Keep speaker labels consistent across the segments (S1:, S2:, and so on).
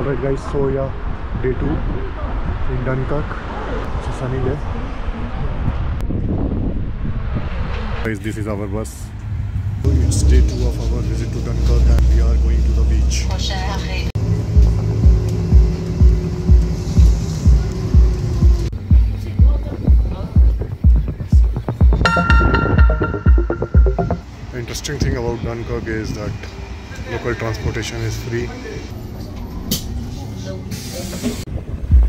S1: Alright guys, so yeah, day 2 in Dunkirk. It's a sunny day. Guys, this is our bus. It's day 2 of our visit to Dunkirk and we are going to the beach. The interesting thing about Dunkirk is that local transportation is free.
S2: É Beijão.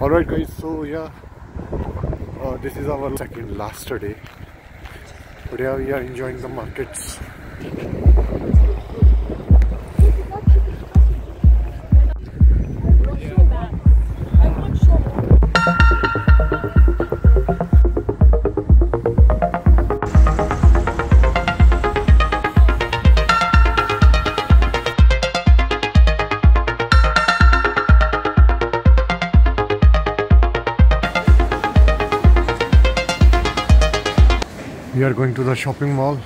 S1: Alright guys, so yeah, uh, this is our second last day. Yeah, we are enjoying the markets. We are going to the shopping mall